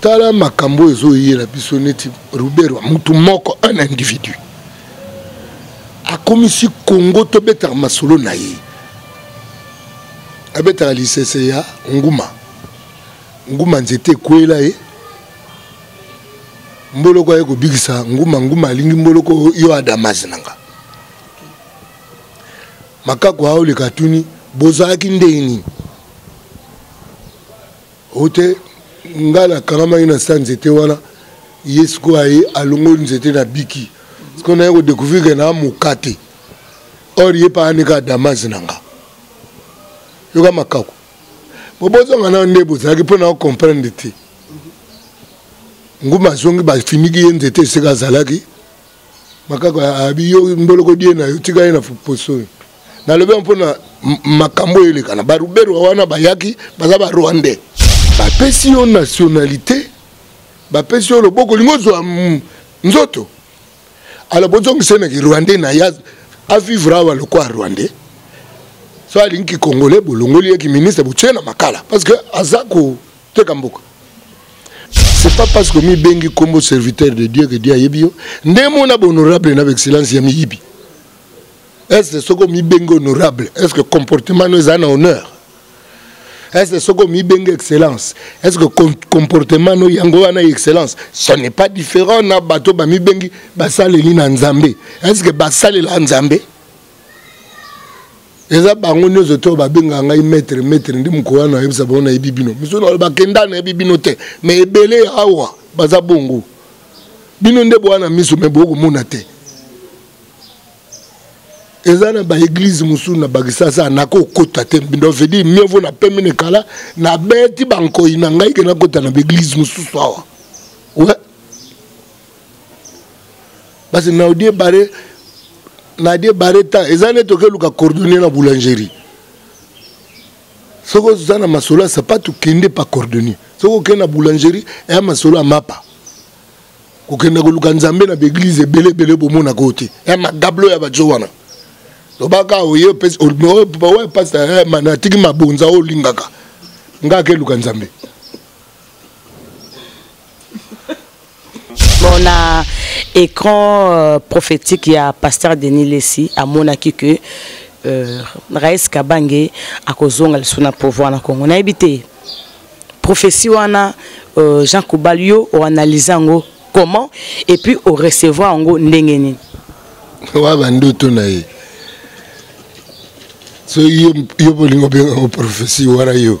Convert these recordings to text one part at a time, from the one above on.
tala makambo oyo ezoyela biso neti ruberwa motu moko un individu akomisi kongo tobetaka masolo na ye abetaka lisese ya nguma nguma nzete ekwela ye mboloko aye kobikisa nguma nguma alingi mboloko yo adamasi na nga makako aoleka atuni bozalaki ndenge nini ote ngai nakangamaki na sa nzete wana ye sikoyo aye alongoli nzete na biki sikoyo naye kodécouvrir ke naa moka te or ye pa anika damas na nga yoka makako bobozonga nayo nde bozalaki mpo na ocomprendre te nguma azongi bafiniki ye nzete esika azalaki makako abi yo mboloko die na yo tika ye na poso oyo nalobi yango mpona makambo oyo elekana baruberwa wana bayaki baza barwandais bapesi yo nationalité bapesi yo loboko olingi ozwa nzoto alors bozongisa na kirwandais na ya avivre awa lokwa rwandais so alingi kikongole bolongoli ye kiministre botye na makala parce que aza ko teka mboka c'est pas parce que omibengi nkombo serviteur de dieu que dieu ayebi yo nde mona bahonorable na baexcellence ya miyibi ese soki omibengi honorable est ce que comportement no ezala na honneur ese soki omibengi excellence est ce que comportement no yango wana ya excellence ce n'est pas différent na bato bamibengi basaleli na nzambe est ce que basalela nzambe eza bango nyonso to babengaka ngai maître maître nde mokoya na yebisa bango nayebi bino misu na bakenda nayebi bino te mais ebele awa baza bongo bino nde boya na miso mais bokomona te eza na baeglize mosusu na bakisasa nakokota te donc veut dire mieux vaut na pembe ne kala nabeti bankoi na ngai ke nakota na baeglize mosusu awa ouais parce que naudie bare nadie bare temps eza neti okeluka coordonne na boulangerie soki oza na masolo ya sapatu kende pa coordonne soki okende na boulangerie eya masolo ya mapa kokenda koluka nzambe na baeglize ebele ebele bomonaka oyo te ya magablo ya bajo wana lobaka oye pasta eh, natiki mabonza oyo olingaka nga akeluka nzambe Bon, na écran euh, prophétique ya pasteur Denis Lessi amonaki que euh, Raïs Kabange akozonga lisusu na pouvoir na Congo. Nayebi te prophétie wana euh, Jean Kubalio o analyse yango comment et puis o recevoir yango ndenge nini? Wa bandoto na ye. So yo yo bolingo benga prophétie wana yo.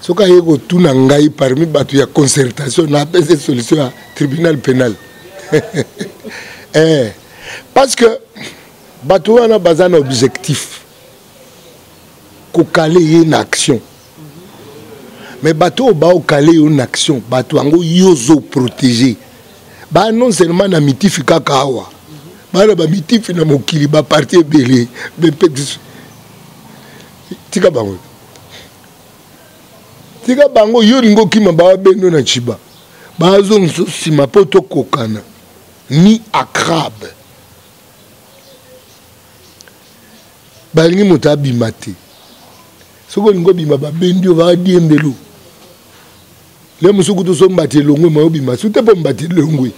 soki aye kotuna ngai parmi bato ya concertation na apesa solution ya tribunal pénal eh, parce que bato wana baza na objectif kokale ye na action me bato oyo baokale yo na action bato yango yo ozoprotege ba non seulement na mitifi kaka awa bana bamitifi na mokili baparti ebele bepekisi tika bango tika bango yo olingi okima bawa bendo na ciba bazongisa nsima mpo tokokana ni acrabe balingi moto abima te soki olingi obima babendi yo bawa diembelu le mosusu kutu so mbati elongwe ma obima su te mpo mbati elongwe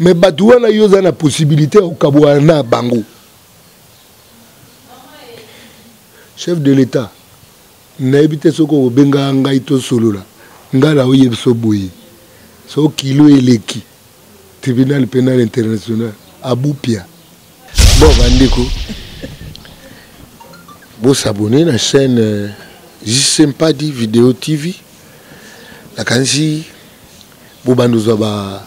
me bato wana yo oza na posibilité ya kokaboana na bango Chef de l'etat nayebi te soki okobenga ngai tosolola ngai na oyebisa boye so kilo eleki tribunal penal international abupia bon bandeko bosabone na chaîne euh, jisempadi video tv nakanisi bobanda ozwa ba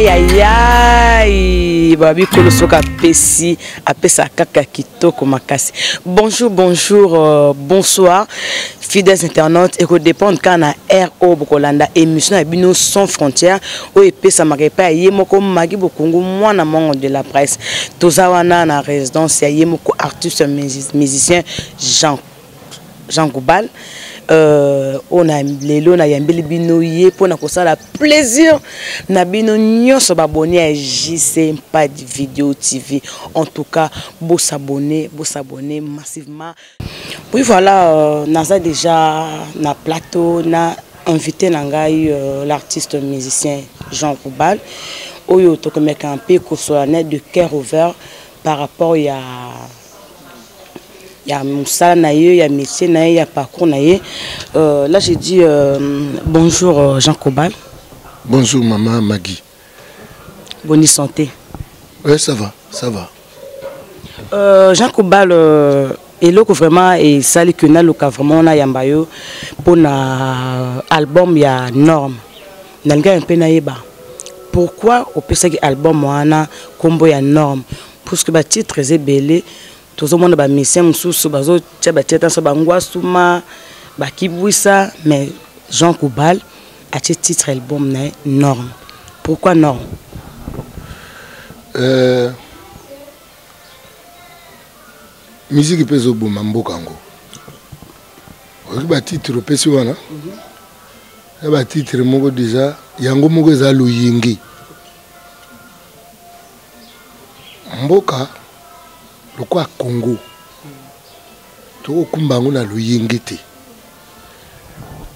ayayai babi kolo soki apesi apesa kaka kitoko makasi bonjour bonjour euh, bonsoir Fidèles internautes et que dépend quand na RO Bokolanda émission ya bino sans frontières oyo epesamaka epai ya ye moko Magi Bokungu mwana mongo de la presse toza wana na résidence ya ye moko artiste musicien Jean Jean Goubal euh, oyo na lelo nayambeli bino ye mpo na kosala plaisir na bino nyonso babone ya jc mpadi video tv en tout cas bosabone bosabone massivement Oui voilà, euh, naza déjà na plateau na invité na ngai euh, l'artiste musicien Jean Koubal oyo tokomeka mpe kosola na de cœur ouvert par rapport ya ya mosala na ye ya métier na ye ya parcours na ye euh, là j'ai dit euh, bonjour euh, Jean Koubal bonjour maman Maggie boni santé oui ça va ça va euh, jean kobal euh, eloko vraiment esali que naluka vraiment nayamba yo mpo na album ya norme nalingaki mpe nayeba pourquoi opesaki album wana nkombo ya norme puisque batitres ebele tozomona bamisien mosusu bazotya batya tanso bangwasuma bakibwisa mais jean koubal atye titre album na ye norme pourquoi norme euh, miziki mpe ezoboma mboka yango oyoki batitre opesi wana mhm. ya batitre moko deja yango moko eza loyenge mboka lokola congo tokokumba yango na loyenge te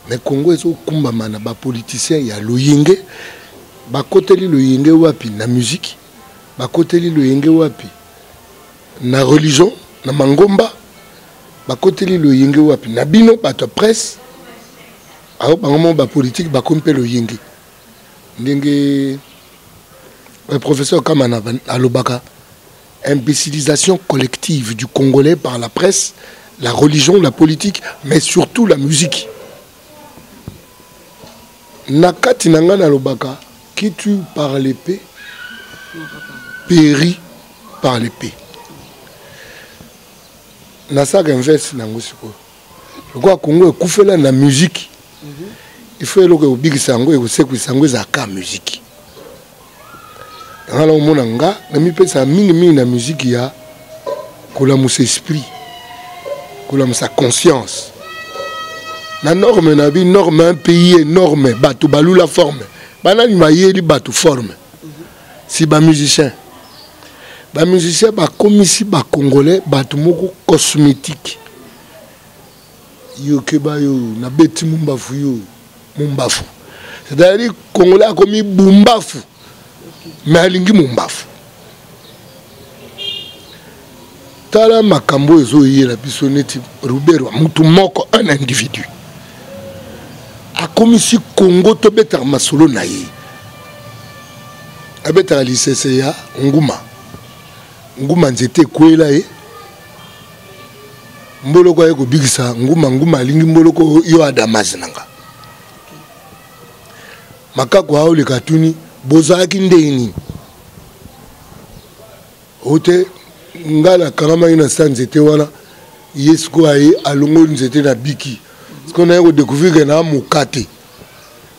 me congo ezokumbama na bapoliticien ya loyenge bakoteli loyenge wapi na miziki bakoteli loyenge wapi na religion na mangomba bakoteli loyenge wapi na bino bato ya presse ao bango moko bapolitike bakomi mpe loyenge ndenge euh, professeur kamana alobaka imbécilisation collective du congolais par la presse la religion la politique mais surtout la musique na kati na ngai nalobaka qui tue par l'épée périt par l'épée nasalaka inverse na yango sikoyo lokola congo ekufela na miziki il faut eloko ekobikisa yango ekosekwisa yango ezala ka miziki yanga na omona nga namipesaka mingimingi na miziki ya kolamusa esprit kolamusa conscience na norme na bi norme un pays enorme bato balula forme banani bayeli bato forme si ba musiciens ba musiciens bakomisi ba congolais bato moko cosmétique yo keba yo nabeti mumbafu yo mumbafu c'est-à-dire congolais akomi bumbafu mais alingi mumbafu tala makambo oyo ezoyela biso neti ruberwa motu moko un individu akomisi kongo tobetaka masolo na ye abetaka lisese ya nguma nguma nzete ekwela ye mboloko aye kobikisa nguma nguma alingi mboloko yo adamazi na nga makako aoleka atuni bozalaki ndenge nini ote ngai nakangamaki na sa nzete wana ye sikoyo aye alongoli nzete na biki sikoyo naye kodécouvrir ke naa moka te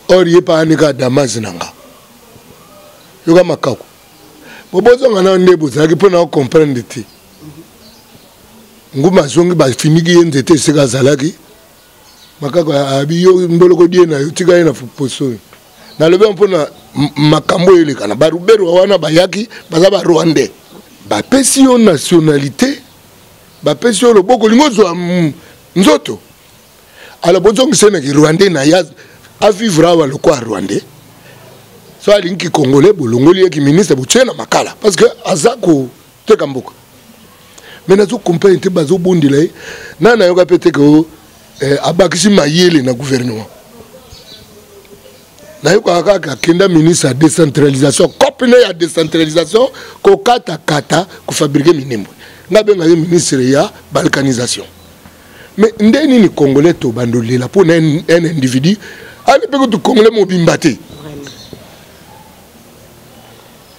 or ye paa nika damas na nga yoka makako bobozonga nao nde bozalaki mpo na ocomprendre te nguma azongi bafiniki ye nzete esika azalaki makako abi yo mboloko die na yo tika ye na poso nalobi yango mpona makambo oyo elekana baruberwa wana bayaki baza barwandais bapesi yo nationalité bapesi yo loboko olingi ozwa nzoto alors bozongisa na kirwandais na ya avivre awa lokwa rwandais so alingi kikongole bolongoli ye kiministre botye na makala parce que aza ko teka mboka me nazo comprendre te bazobondela ye nani nayoka mpe te ko eh, abakisi mayele na gouvernement nayokaka kaka akenda ministre ya décentralisation cope ne ya décentralisation kokatakata kofabrike minembwe nga benga ye ministre ya balkanisation mais nde nini congolais tobanda olela mpo na un individu ani mpe kutu congolais mobimba te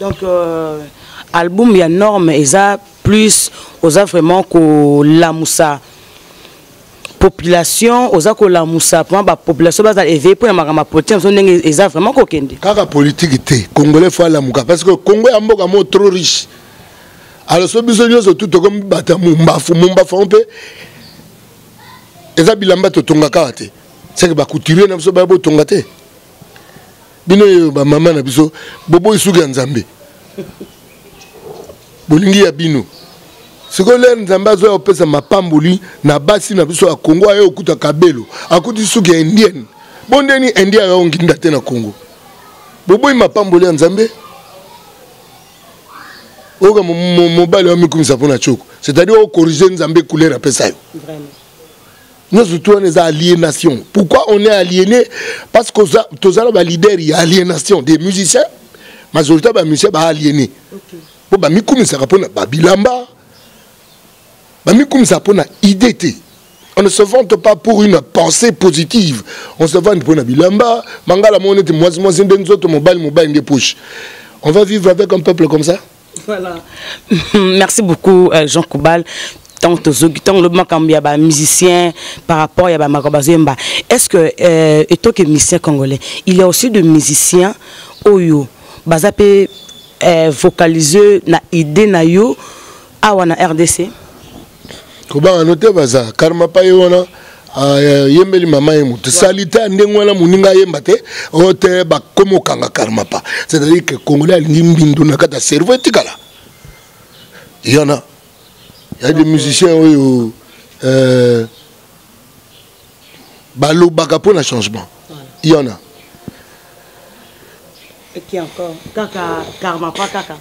donc euh, album ya norme eza plus oza vraiment kolamusa population oza kolamusa mpona bapopulation bazala éveille mpo na makambo ya politike biso ndenge eza vraiment kokende kaka politike te congolais fo alamuka parce que congo ya mboka mo trop riche alors so biso nyonso tu tokomi bato ya mombafu mombafu yango mpe eza bilamba totonga kaka te seke bacouturier na biso baya botonga te bino oyo bamama na biso boboyi suki ya nzambe bolingi ya bino sikoyo lere nzambe azoya kopesa mapamboli na basi na biso ya kongo aye okuta kabelo akuti suki ya indienne bo ndeni indien ayo onginda te na kongo boboyi mapamboli ya nzambe oyoka mobali omikumisa mpo na coko c'est-à-dire okorige nzambe couleur apesa yo nyonso tu wana eza aliénation pourquoi on est aliéné parce que toza na baleader ya aliénation des musiciens majorité ya bamusicien baaliéné mpo bamikumisaka mpo na babilamba bamikumisaka mpo na idée te on ne se vante pas pour une pensée positive on se vante mpo na bilamba mangala moko neti mwasi mwasi nde nzoto mobali mobali nde poche on va vivre avec un peuple comme ça Voilà. Merci beaucoup euh, Jean Koubal. ntango tozoki ntango olobi makambo ya bamusicien par rapport ya bamako bazoyemba est ce que euh, etoke musicien congolais il y a aussi de musicien oyo baza mpe euh, vocalise na idée na yo awa na rdc kobanga no te baza karma pa ye wana ayembeli ah, mama ye moto salite ya ndenge wana moninga ayemba te oyo oh, te bakoma okanga karma pa c'est-à-dire que congolais alingi mbindo na kati ya cerveau etikala yana ya de musicien oyo euh, balobaka mpo na changement yana qui encore kaka karma pa kaka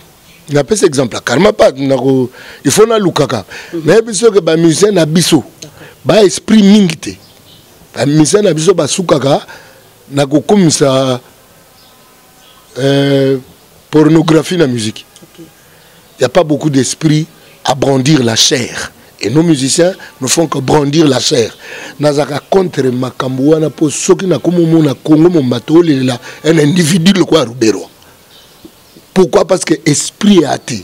na pesa exemple ya karma pat nako il faut nalukaka mhm. nayebi soki bamusicien na biso ba esprit mingi te bamusicien na biso basukaka na kokomisa euh, pornographie na musique okay. y a pas beaucoup d'esprit à brandir la chair et nos musiciens ne font que brandir la chair nazaka contre makambo wana mpo soki nakomomona kongo mombato olelela un individu lokola ruberwa pourquoi parce que esprit eya te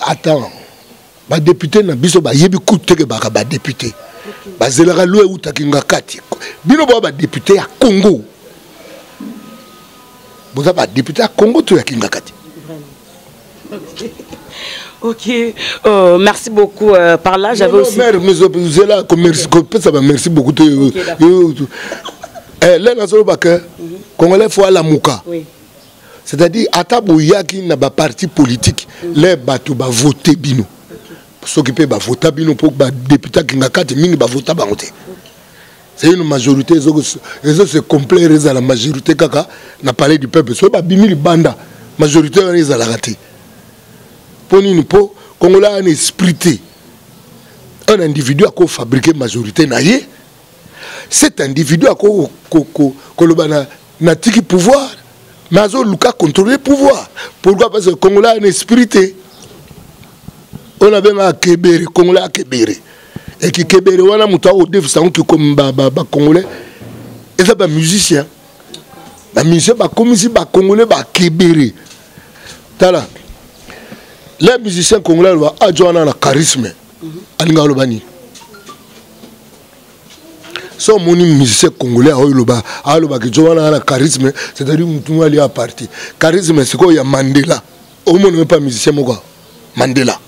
attends badepute na biso bayebi kutu teke baka badepute bazelaka lo eutaki nga kati bino boa badepute ya congo boza badepute ya congo to ya kingakati ok euh, merci beaucoup euh, par là j'avais aussi mère zela ko merci ko pesa ba merci beaucoup te eh là na solo ba que mhm. congolais faut alamuka oui c'est-à-dire ata boyaki na ba parti politique mhm. les bato ba voter bino soki pe ba vota bino pour ba député kinga kati mingi ba vota bango te c'est une majorité ezo se complaire ezala majorité kaka na palais du peuple soki babimi libanda majorité wana ezalaka te mpo nini mpo kongola ana esprit te un individu akofabrike majorité na ye cet individu ako koloba na natiki pouvoir mais azoluka contrôler pouvoir pourquoi parce que kongola ana esprit te oyo nabengaka kebere kongola akebere ekikebele wana moto akodefisa yango kikomi bacongolais eza bamusicien bamusicien bakomisi bacongolais bakebele tala le musicien congolais aloba ajo ah, wana na charisme alinga aloba nini so omoni musicien congolais aoyo loba alobaki jo wana na charisme c'est-à-dire motu mwa lia parti charisme sikoyo ya mandela omonaka mpa musicien moko mandela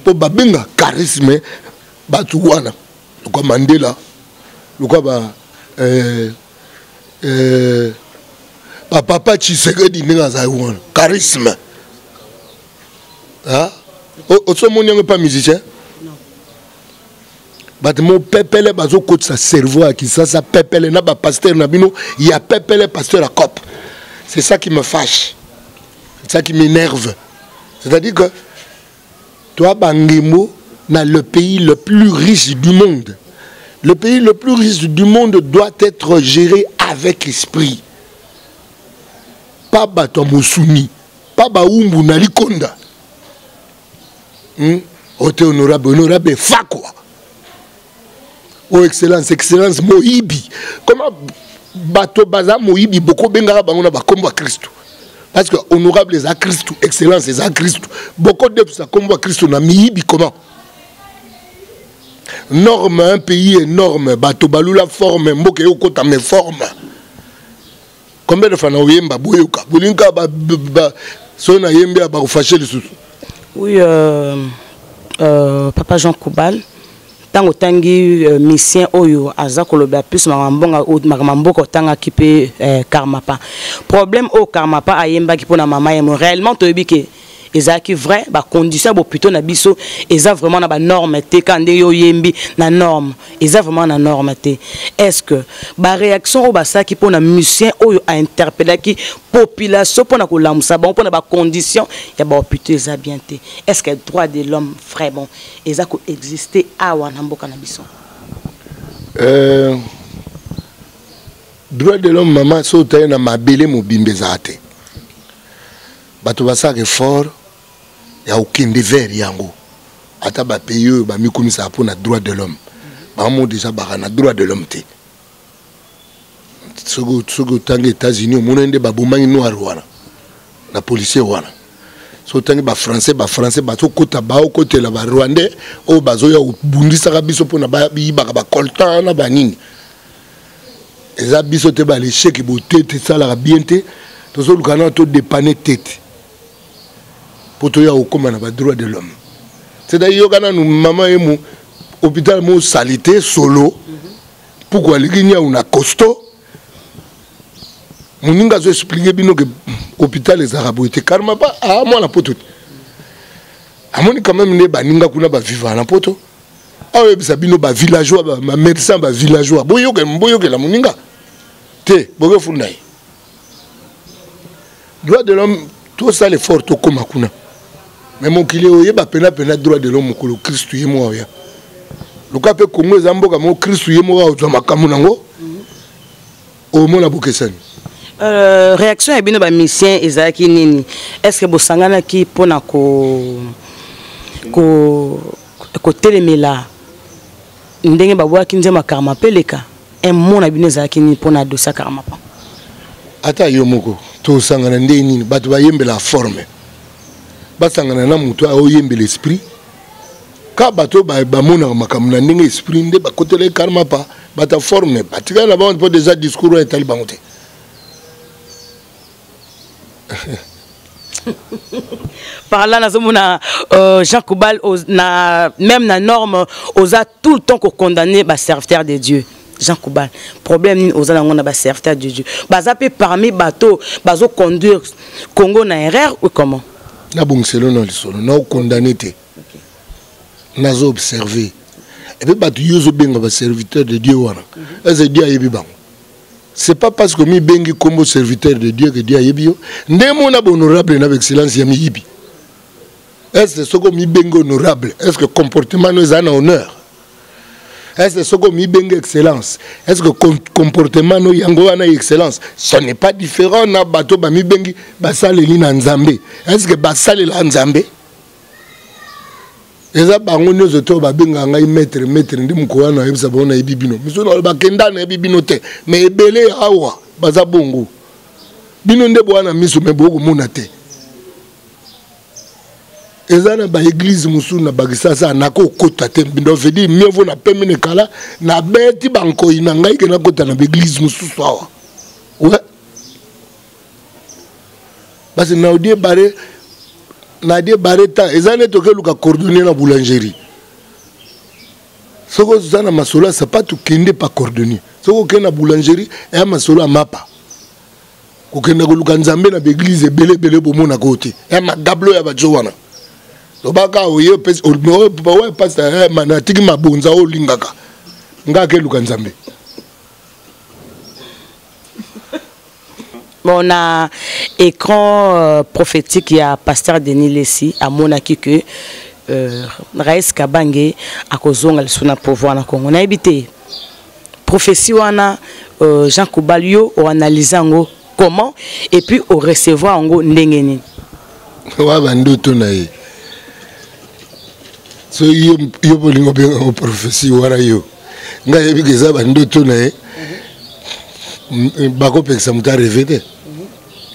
mpo babenga charisme bato wana lokwa mandela lokwa ba eh, eh, bapapa tshisekedi ndenge azali wana charisme osomoni yango epa musicien bato mo pepele bazokotisa cerveau ya kisasa pepele na bapastere na bino ya pepele pasteur ya cope c'est ça qui me fâche ça qui m'énerve c'est à dire que toi bangembo na le pays le plus riche du monde le pays le plus riche du monde doit être géré avec esprit pas bato ya mosuni pas baumbu na likonda hmm? ote honorable honorable fakwa o oh, excellence excellence moyibi koma bato baza moyibi bokobengaka bango na bakombo ya kristu parce que honorable eza kristu excellence eza kristu bokodefisa kombo ya kristu na miyibi comment norme un pays enorme bato balula forme mboka eyokotame forme combien de fois na oyemba boyoka bolingi kaka soki nayembi ya bakofashe lisusu oui euh, euh, papa jean koubal ntango otangi euh, misien oyo aza kolobela plus makambo mboka otangaki mpe euh, karmapa problème oyo karmapa ayembaki mpo na mama yemo réellement toyebi ke ezalaki vrai ba conditions bo plutôt na biso eza vraiment na ba norme te ka nde yo yembi na norme eza vraiment na norme te est-ce que ba réaction oyo basaki mpo na musicien oyo a interpellaki population mpo na kolamusa bango mpo na ba conditions ya ba hôpitaux eza bien te est-ce que droit de l'homme vraiment eza ko exister awa na mboka na biso euh, droit de l'homme mama so otaye na mabele mobimba ezala te bato basalaka effort ya kokende vers yango ata bapays oyo bamikumisaka mpo na droit de l'homme bango deja baka na droit de l'homme te soki otangi états-unis omonani nde babomaki noir wana na policier wana so otangi bafrançais bafrançais bazokota baokotela barwandais oyo bazoya kobundisaka biso mpona bayibaka bacoltan na banini eza biso te ba l'échec botete esalaka bien te tozoluka nano todepane tete mpo toya kokóma na badroit de l'homme cetadire yoka nanu mama ye mo hôpital mo salite solo mpuku aleki niau na costo moninga azo explike bino ke hôpital ezalaka boye te karma pa a ah, mwana poto te amoni quand même nde baninga kuna bavivaka na poto aoyebisa bino ba villageois ba médecin ba villageois boyokela boyokela moninga te bokefunda ye droit de l'homme tosala effort tokóma kuna me mokili oyeba penapena droit de l'homme mokolo kristu ye moko oya loka mpe kongo eza mboka moko kristu ye moko aozwa makambo nango omona bokesani euh, réaction ya bino bamisien ezalaki nini est ce que bosanganaki mpona ko, ko, kotelemela ndenge babwaki nzembo ya karma mpe leka emo na bino ezalaki nini mpona adosa karma pa ata yo moko tosangana ndenge nini bato bayembela forme basangana na moto aoyembela esprit ka bato oyo bamonaka makambo na ndenge esprit nde bakotela ye karma pa bata forme batikala na bango mpo deja discours oyo etali bango te par là nazomona euh, jean koubal na même na norme oza tout le temps kokondamne baserviteur de dieu Jean Koubal, problème nini oza nango na ba serviteurs de Dieu baza pe parmi bateau bazo conduire Congo na erreur ou comment na bongiselo na lisolo na condamné te nazo observer epe bato yo ozobenga baserviteur de dieu wana eze dieu ayebi bango c'est pas parce que omibengi nkombo serviteur de dieu que dieu ayebi yo nde mona bahonorable na baexcellence ya miyibi est ce que soki omibenge honorable est ce que comportement no eza na honneur est ce que soki omibenge excellence est ce que comportement no yango wana ya excellence ce n'est pas différent na bato bamibengi basaleli na nzambe est ce que basalela nzambe eza bango nyonso to babengaka ngai maître maître nde mokolo wana ayebisa bango nayebi bino miso na bakenda nayebi bino te me ebele awa baza bongo bino nde bowana miso me bokomona te eza na baeglize mosusu na bakisasa nakokota te mbindo vedi mieux vaut na pemi na ekala nabeti bankoi na ngai ke nakota na baeglize mosusu awa we parce na odie bare na die bare temps eza nde tokeluka coordonne na boulangerie soki oza na masolo ya sapatu kende pa coordonne soki okende na boulangerie eya masolo ya mapa kokenda koluka nzambe na baeglize ebele ebele bomonaka oyo te ya magablo ya bajo wana lobaka oye pasta natiki mabonza oyo olingaka nga akeluka nzambe bon na écran euh, prophétique ya pasteur denis lesi amonaki que euh, rais kabange akozonga lisu na pouvoir na congo nayebi te prophétie wana euh, Jean Koubal yo o analyser yango comment et puis o recevoir yango ndenge nini wa ba ndoto na ye so yo yo bolingo benga ko prophétie wana yo nga yebi ke eza ba ndoto na ye bako pekisa moto a rêve te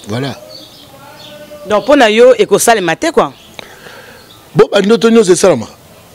voilà donc mpo na yo ekosalema te quoi bo ba ndoto nyonso esalamaka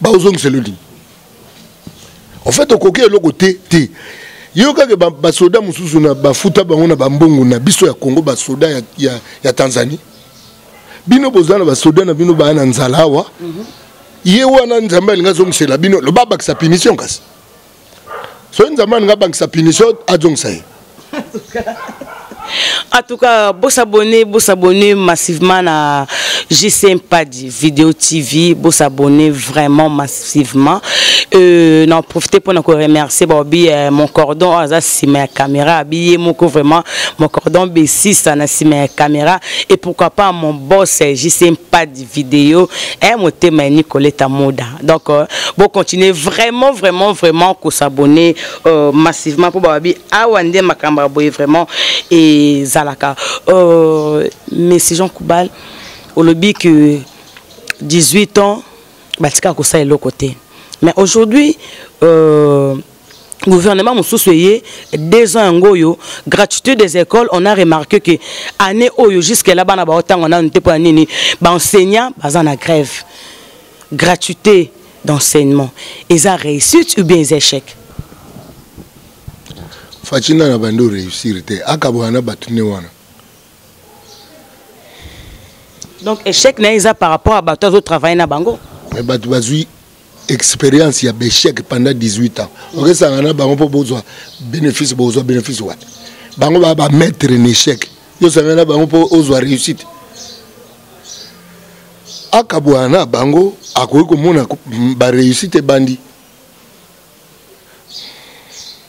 bakozongisa elo nini en fait okoki eloko te te yokake basoda ba mosusu na bafuta bango na bambongo na biso ya congo basoda ya, ya, ya tanzanie bino boza na basoda na bino baya na nzala awa mm -hmm. ye wana nzambe alingi azongisela bino loba bakisa punition kasi soki nzambe alingi abangisa punition azongisa ye en tout cas bosabone bosabone massivement na gcm padi video tv bosabone vraiment massivement euh, na profite mpona koremercie baobi euh, mon cordon oyo aza nsima ya caméra abi ye moko vraiment mon cordon besisa na nsima ya caméra et pourquoi pas mon boss euh, gcm padi video eh motema ya Nicoletta Moda donc euh, bon continuer vraiment vraiment vraiment ko s'abonner euh, massivement pour babi awa nde makambo ya boye vraiment et zalaka euh, Messi Jean Koubal olobi que 18 ans batika kosala eloko te mais aujourd'hui euh, gouvernement mosusu eye deux ans yango oyo gratuité des écoles on a remarqué que année oyo jusque là bana baotanga nanu te mpo ya nini baenseignant baza na grève gratuité d'enseignement eza réussite ou bien eza échec fatina na bandi oréussir te akabwana na bato ne wana donc échec na ye eza par rapport ya bato azotravaille na bango me bato bazwi expérience ya bechec pendant 18 ans okesanga na bango mpo bozwa bénéfice bozwa bénéfice wapi bango baa bamaître na échec yosanga na bango mpo ozwa réussite akabwana na bango akoki komona baréussite ebandi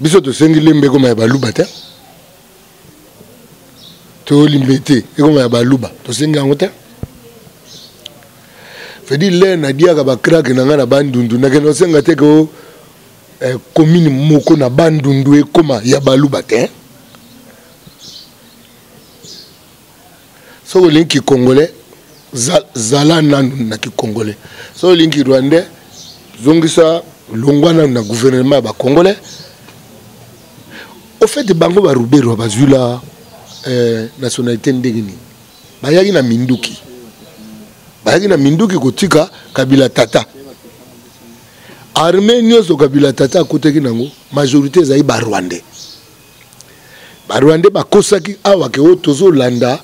biso tosengi lembe ekoma ya baluba te tolimbe te ekoma ya baluba tosengi yango te fedi le nadiaka bakrake na ngai na bandundu nakende osenga te ko eh, komini moko na bandundu ekoma ya baluba te soki olingi kikongole zala nanu na kikongole soki olingi rwandais zongisa longwa nanu na gouvernement ya bakongole au fait bango baruberwa bazwi la eh, nationalité ndenge nini bayaki na minduki bayaki na minduki kotika kabila tata armée nyonso kabila tata akotaki nango majorité ezali barwandais ba rwandais bakosaki awa ke oyo tozolanda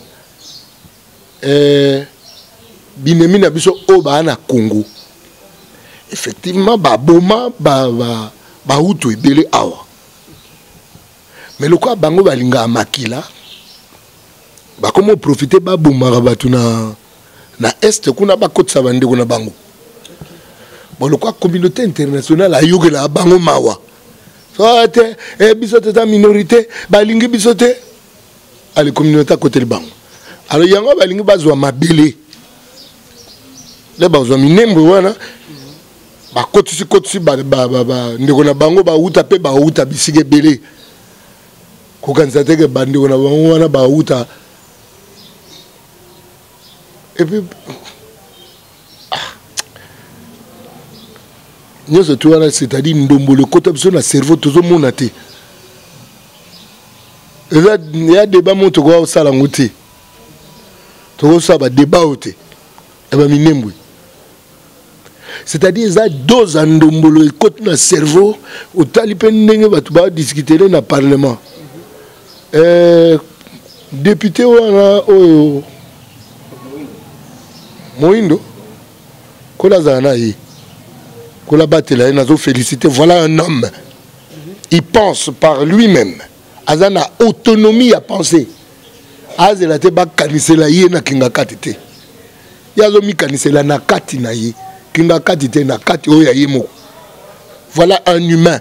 eh, binemi na biso oyo baa na congo effectivement baboma bahutu ba, ba ebele awa me lokola bango balingaka makila bakoma oprofite babomaka bato na, na este kuna bakotisa bandeko na bango bon lokola communauté internationale ayokelaka bango mawa soa te e biso toza minorité balingi biso te ale communauté akoteli bango alors yango balingi bazwa mabele nde bazwa minembwe wana bakotisi kotisi ndeko na bango bawuta mpe bawuta bisika ebele kokanisa teke bandeko na bango wana bawuta epuis nyonso tu wana c'est-à-dire ndombolo ekota biso na cerveau tozomona te eza ya débat moko tokoka kosala yango te tokosala badébat oyo te ya baminembwe c'est-à-dire eza dose ya ndombolo ekoti na cerveau otali mpe ndenge bato badiscutele na parlement eh, depute wana oyo moindo kola azala na ye kola batela ye nazo félicité voilà un homme il pense par lui-même aza na autonomie ya pensée azela te bakanisela ye na kingakati te ye azomikanisela na kati na ye kingakati te na kati oyo ya ye moko voilà un humain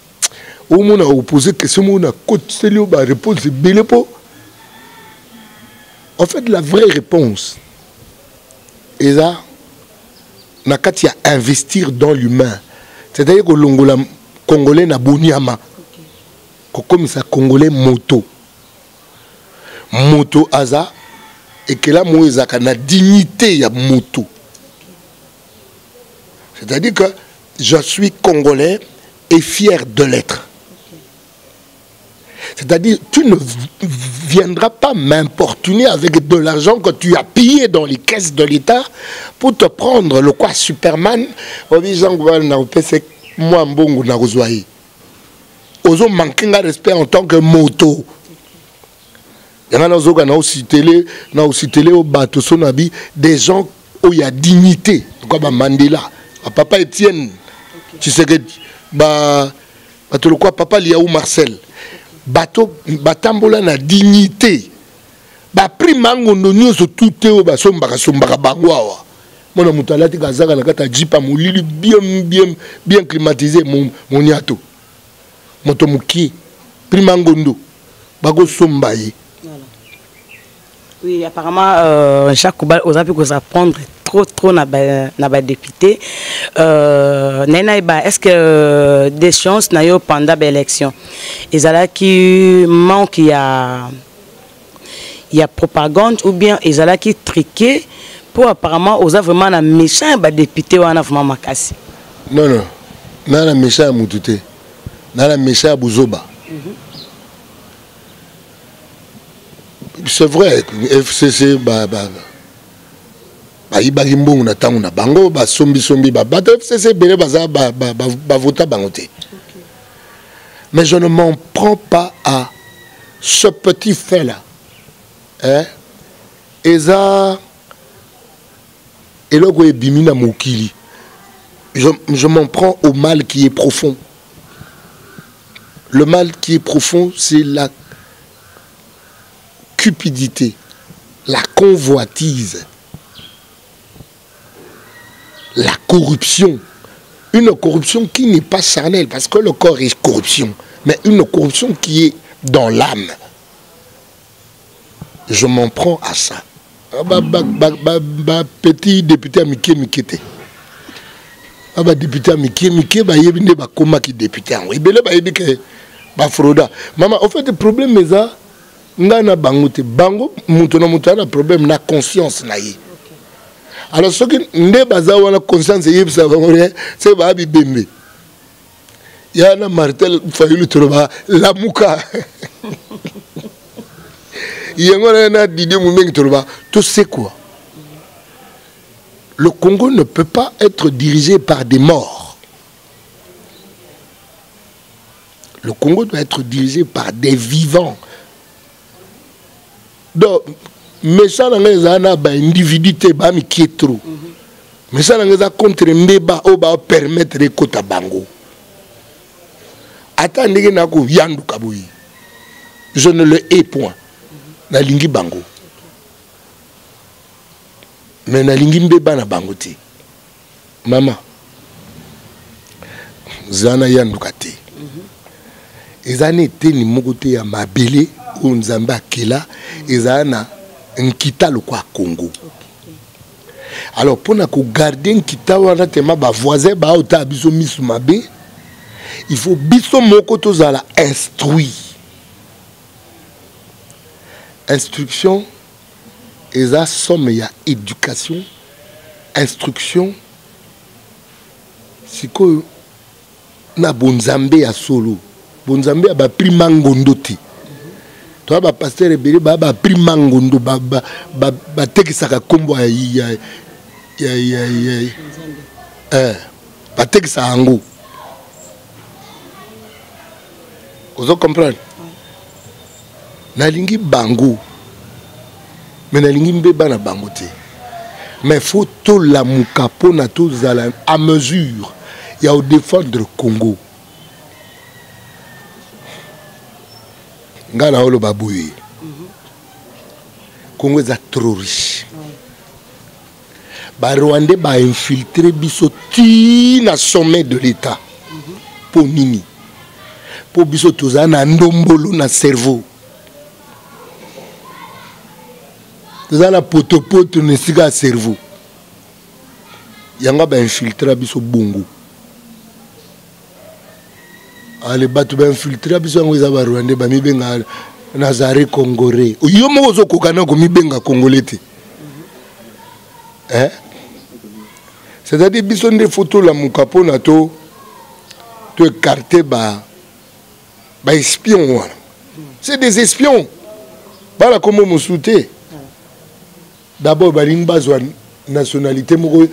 omona opose question moko na kotiseli yo baréponse ebele mpo en fait la vraie réponse eza na kati ya investir dans l'humain c'est-à-dire kolongola congolais na boniama kokomisa congolais moto moto aza ekelamu oyo ezalaka na dignité ya moto c'est-à-dire que je suis congolais et fier de l'être. C'est-à-dire, tu ne viendras pas m'importuner avec de l'argent que tu as pillé dans les caisses de l'État pour te prendre le quoi Superman. Moi, ozo manque un respect en tant que moto yanga nazoka na ositele na ositele o bato so na bi des gens oyo ya dignité lokola ba mandela ba papa etienne tshisekedi ba bato lokola papa liau marcel bato batambola na dignité baprix mangondo nyonso tute oyo basombaka sombaka bango awa mwana moto alati kazaka na kati ya jipa molili bien bien bien climatise moniato moto mokie prima ngondo bakosomba ye Oui, apparemment, euh, Jacques Koubal, aux appuis, vous apprendre trop trop na ba na ba député euh nena ba est-ce que euh, des chances na yo pendant l'élection ezalaki manque ya ya propagande ou bien ezalaki triqué mpo apparemment oza vraiment na méchant ya badepute wana vraiment makasi non non naa na méchant ya motu te naa na méchant ya buzoba mm -hmm. c'est vrai fcc ba, ba, ba. bayibaki mbongo na ntango na bango basombisombi babata fcc ebele baza bavota ba, ba, ba bango te je ne m'en prends pas à ce petit fait là hein? je, je m'en prends au mal qui est profond le mal qui est profond c'est la cupidité la convoitise la corruption une corruption qui n'est pas charnelle parce que le corps est corruption mais une corruption qui est dans l'âme je m'en prends à ça ah, ba, ba, ba, ba, ba petit député ya mike mike te ah, badepute ya mike mike bayebi nde bakomaki depute yango ebele bayebi ke bafroda mama au fait problème eza ngai na bango te bango moto na moto aa na problème na conscience na ye alors soki nde baza wana conscience eyebisa bango te se baa bibembe ya na martel fayulu toloba lamuka yango na na didie mumengi toloba tosekwa le congo ne peut pas être dirigé par des morts Le Congo doit être dirigé par des vivants. Donc, méchant na ngai ezala na baindividu te bamikie trop méchant na ngai eza contre mbeba oyo bapermettre ekota bango ata ndenge nakoyanduka boye je ne le ai point nalingi bango mais nalingi mbeba na bango te Maman, zana ya nduka te. Eza na eteni moko te ya mabele oyo Nzambe akela ezala na nkita lokwa Congo. Alors mpo na kogarde nkita wana tema bavoisin baotala biso misu mabe, il faut biso moko tozala instruit. Instruction eza somme ya education instruction sikoyo na bonzambe ya solo bonzambe ya bapri mangondo te toya bapaster ebele baya bapri mangondo batekisaka nkombo eh, batekisa yango ozo comprendre nalingi bango me nalingi mbeba na bango te mais faut tolamuka mpona tozala à mesure ya odefendre congo ngai naoloba boye congo eza trop riche ba rwandais ba infiltre biso ti na sommet de l'état mpo nini mpo biso tozala na ndombolo na cerveau tozala na potopoto na esika ya cerveau yango bainfiltra biso bongo ale bato bainfiltre biso yango eza barwande bamibenga nazare congolais yo moko ozokoka na komibenga congolais te eh? c'est-à-dire biso nde fo tolamuka mpona to to écarte ba baespion wana c'est des espions bana kombo mosusu te D'abord balingi bazwa nationalité moko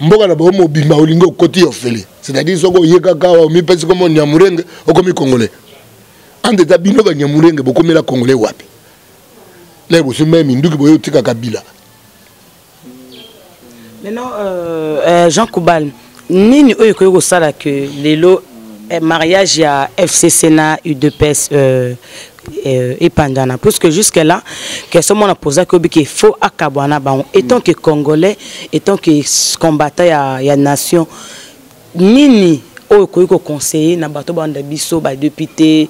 mboka na bango mobimba olingi okoti ofele c'est-à-dire soki oye kaka awa omipesi komo nyamurenge okomi congolais ante eza bino banyamurenge bokomela congolais wapi na ebosi mai minduki boye otika kabila maintenant euh, euh, jean koubal nini oyo ekoki kosala ke lelo eh, mariage ya fcc na udps euh, euh, epandana puisque jusque là question mwana pozaki oyebi ke fo akabwa na bango étant que congolais étant que combattant ya, ya nation nini oyo okoki koconseille na bato banda biso badepute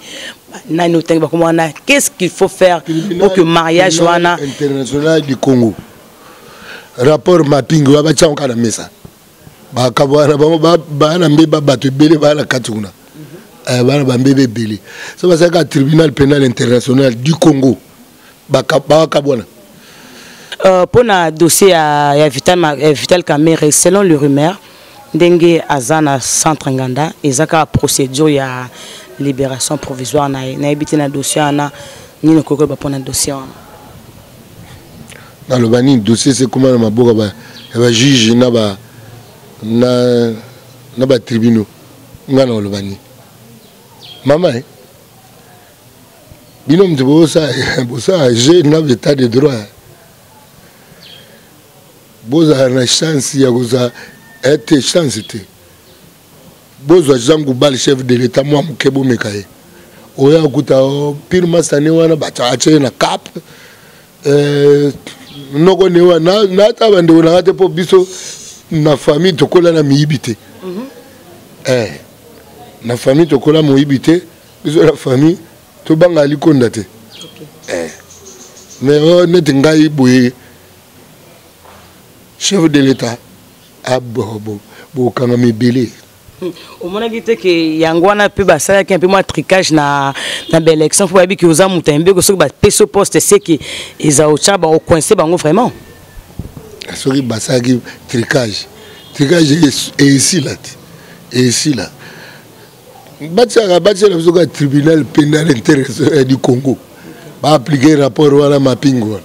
nani otangi bakoma wana qu'est ce qu'il faut faire pour que mariage wana international du congo rapport mapping oyo batiango kaka na mesa bakabwana bango baya na mbeba bato ebele baya na kati kuna eh, bana bambeba ebele so basalaka tribunal pénal international du congo bakabwana euh, mpo na dossier ya, ya vital, ya vital camere selon le rumeur ndenge aza na centre nganda eza kaka procédure ya libération provisoire na ye nayebi te na dossier wana nini okoki koyeba mpo na dossier wana naloba nini dossier se ekoma na maboka ba, ya bajuge na ba na, na batribunaux ngai nakoloba nini mama eh? bino moto bosala jeu na betat de droit eh? bozala na chance ya kozala ete eh, chance te bozwa jean goubal chef de l'état mwa moke bomeka ye oyo akuta oh, pire masta ne wana atya ye na cap eh, noko ne wana nata bandeko na nga te mpo biso na famille tokola na miyibi te mhm. eh, na famille tokola moyibi te biso na famille tobanga likonda te eh, mais oh, neti ngai boye chef de l'état abobo bokanga mibele hmm. omonaki te ke yango wana mpe basalaki mpe mwa tricage na, na baélection mpo bayebi ke oza moto ya mbeko soki bapesi poste seke eza otya baocoince bango vraiment soki basalaki tricage tricage esila te esila batiaka batiela biso ka tribunal pénal inter eh, du congo baaplike rapport wana mapingo wana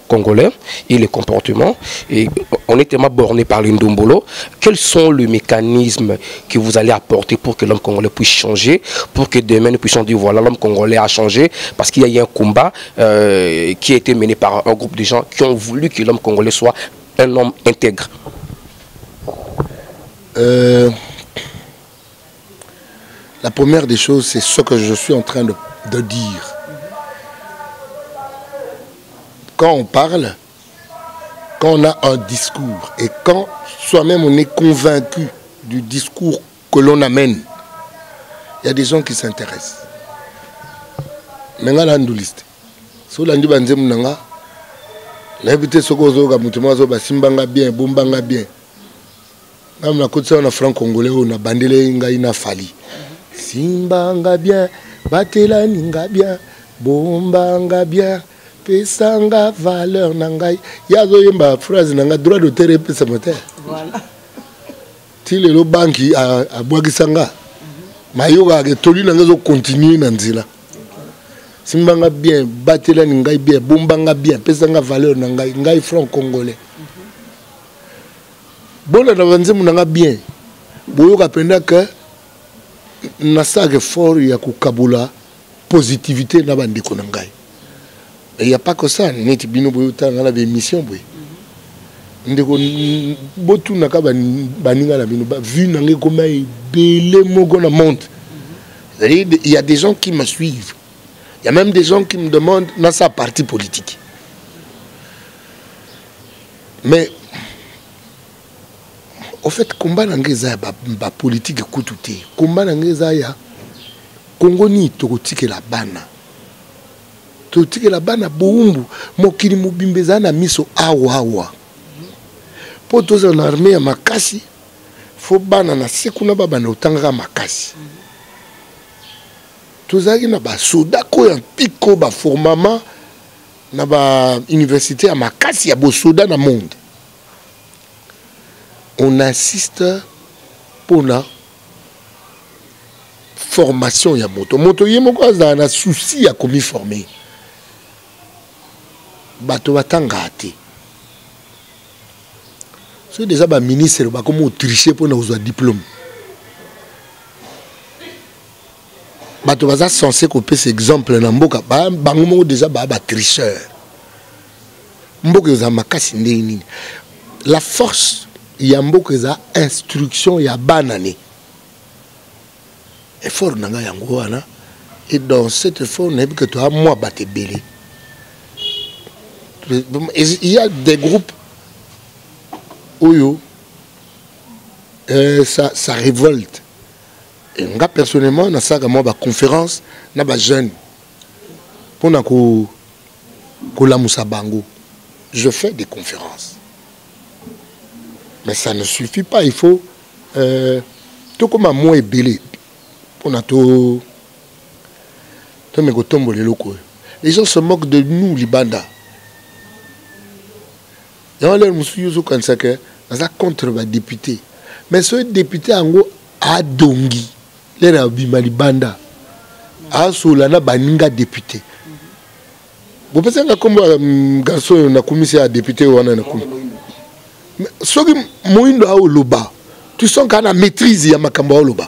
congolais et les comportements. Et on est tellement borné par l'Indombolo. Quels sont les mécanismes que vous allez apporter pour que l'homme congolais puisse changer, pour que demain nous puissions dire voilà, l'homme congolais a changé parce qu'il y a eu un combat euh, qui a été mené par un groupe de gens qui ont voulu que l'homme congolais soit un homme intègre euh, La première des choses, c'est ce que je suis en train de, de dire. Quand on parle, quand on a un discours et quand soi-même on est convaincu du discours que l'on amène, il y a des gens qui s'intéressent. nayebi te soki ozoyoka moto moko azoyo basimbanga bien ebombanga bien nanu nakotisa na franc congolais oyo nabandele ngai na fali simba nga bien batelani nga bien bomba nga bien pesa nga valeur na ngai ye azoyemba phrase na ngai droit d'auteur epesama te ti lelo banki abwakisa nga mayokaka etoli na ngai ezokontinue na nzela simba nga bien batelani ngai bien bomba nga bien pesa nga valeur na ngai ngai franc congolais bolanda banzembo na nga bien boyoka mpenza ke nasalaka effort ya kokabola positivité na bandeko na ngai ya pas que ça neti bino boyotala nga na baémission boye ndeko botunaka baninga na bino bavue na nga ekoma ebele moko na monde il y a des gens qui me suivent il y a même des gens qui me demandent nasa parti politique mais au fait combat na ngai eza ya bapolitike ba kutu te combat na ngai eza ya kongo nini tokotikela bana totikela bana bowumbu mokili mobimba ezala na miso awa awa mpo tozala na arme ya makasi fo bana na se kuna babanda kotangaka makasi tozalaki na basoda ko ya mpiko baformama na ba université ya makasi ya bosoda na monde on insiste mpona formation ya moto moto ye moko azala na souci ya komiforme bato batangaka te soki deja baministre bakomi otriche mpona kozwa diplome bato baza sense kopesa exemple na mboka bango moko deja baa batricheur mboka eza makasi ndenge nini la force ya mboka eza instruction ya bana ne effort na ngai yango wana et dans cet effort nayebi ke toya mwa bato ebele il y a des groupes oyo euh, ça, ça révolte Et nga personnellement na saka moi ba conférence na ba jeunes pona ko kolamusa bango. Je fais des conférences. Mais ça ne suffit pas, il faut euh, tout comme à moi belé pour na to to me kotombo les gens se moquent de nous libanda. yango lelo mosusu yo ozokanisa ke naza contre badepute mais soki depute yango adongi lelo abima libanda asola na baninga depute bopesa nga nkombo ya mm, garso oyo nakumisi ya depute oyo wana nakumi soki moindo aoloba tusonka kaa na maîtrise ya makambo aoloba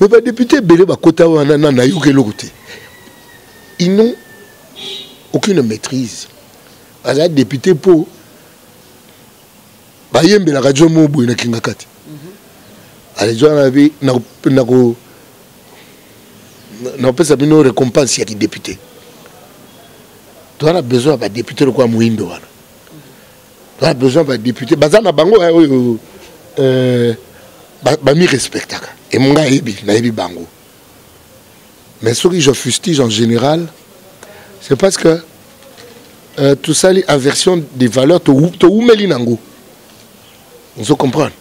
me badepute ebele bakota wana na nayoki eloko te ils n'ont aucune maîtrise aza depute mpo bayembelaka jo mo boye na kingakati mhm. alezwana mpe nako nakopesa bino récompense ya kidepute toza na besoin ya badepute lokola moindo wana toza na besoin ya badepute baza na bango eh, oyo euh, bami respectaka emonga ayebi nayebi bango mais ce que je fustige en général c'est parce que euh, tosali inversion des valeurs towumeli nango ozo comprendre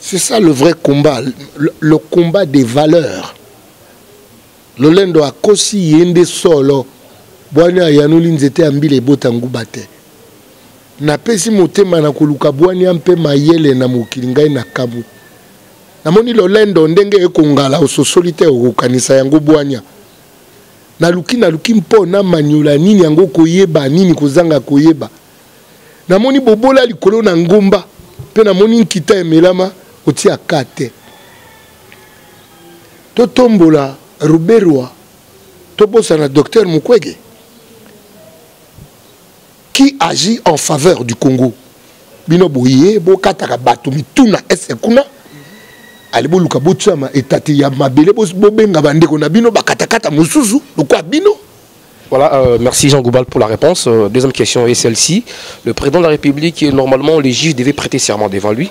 c'est ça le vrai combat le, le combat des valeurs lolendo akosi ye nde solo bwani ayanoli nzete ya mbila ebota nguba te napesi motema na koluka bwania mpe mayele na mokili ngai na kamwe namoni lolendo ndenge ekongala ososoli te okokanisa yango bwanya naluki naluki mpo na manyola nini yango koyeba nini kozanga koyeba namoni bobola likolo na ngomba mpe namoni nkita emelama otia ka te totombola ruberwa tobosana docteur mukwege qui agit en faveur du Congo bino boye bokataka bato mituna ese kuna ale boluka botyama etate ya mabele bobenga bandeko na bino bakatakata mosusu lokola bino Voilà, euh, merci Jean Goubal pour la réponse. Euh, deuxième question est celle-ci. Le président de la République, normalement, les juges devaient prêter serment devant lui.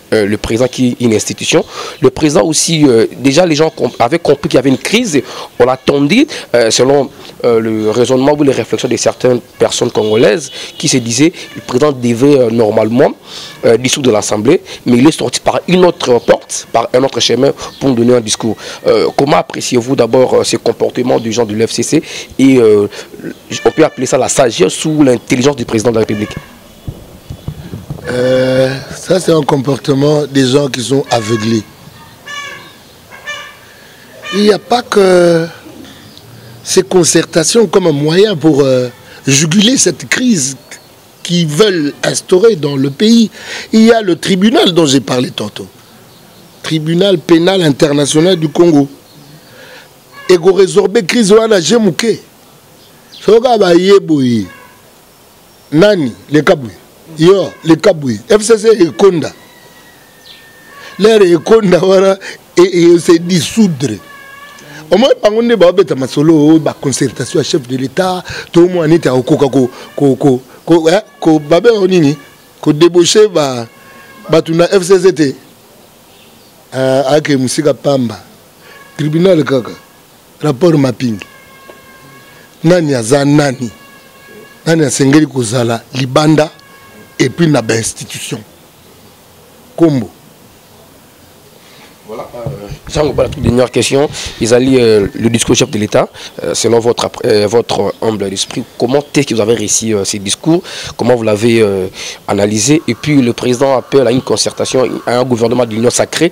euh, le président qui est une institution. Le président aussi, euh, déjà les gens avaient compris qu'il y avait une crise. On l'attendait, euh, selon euh, le raisonnement ou les réflexions de certaines personnes congolaises qui se disaient le président devait normalement dissoudre l'Assemblée, mais il est sorti par une autre porte, par un autre chemin pour donner un discours. comment appréciez-vous d'abord ce comportement des gens de l'FCC et on peut appeler ça la sagesse ou l'intelligence du président de la République euh, ça, c'est un comportement des gens qui sont aveuglés. Il n'y a pas que ces concertations comme un moyen pour euh, juguler cette crise qu'ils veulent instaurer dans le pays. Il y a le tribunal dont j'ai parlé tantôt, tribunal pénal international du Congo. pour résorber crise wana nani lekabwe yo lekabwe fcc ekonda lere ekonda wana e, e, se dissoudre omoi bango nde baobeta masolo oyo oh, baconcertation ya chef de l'état to mwa neti akokoka eh, babengao nini kodebauche bato na fcc te eh, ake mosika pamba tribunal kaka rapport mapping nani aza nani nani asengeli kozala libanda et puis na une institution Combo. voilà, euh, Dernière question, Isali, euh, le discours chef de l'État, euh, selon votre, euh, votre humble esprit, comment est-ce que vous avez réussi ces discours Comment vous l'avez analysé Et puis le président appelle à une concertation, à un gouvernement de l'Union sacrée.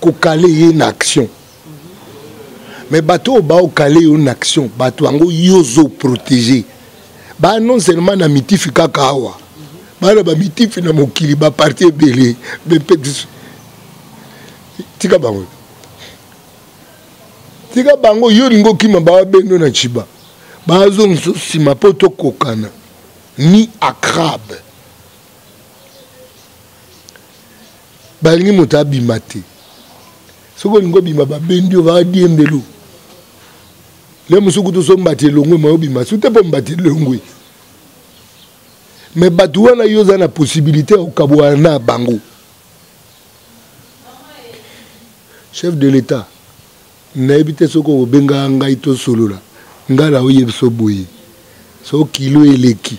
kokale ye na action me bato oyo baokale yo na action bato yango yo ozoprotege ba non seulement na mitifi kaka awa bana bamitifi na mokili baparti ebele mpe tika bango tika bango yo olingi okima bawabendo na ciba bazongisa nsima mpo tokokana ni acrabe balingi moto abima te soki olingi obima babendi yo vaa diembelu le mosusu kutu so mbati elongwe ma obima su te mpo mbati elongwe me bato wana yo oza na possibilité ya kokaboana na bango chef de l'état nayebi te soki okobengaka ngai tosolola ngai naoyebisa boye so kilo eleki